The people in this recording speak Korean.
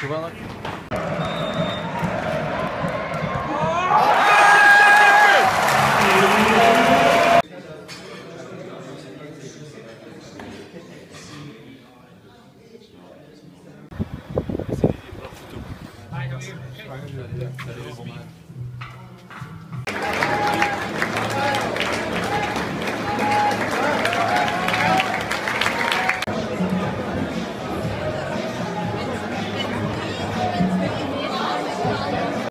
그만할게. Aynen öyle.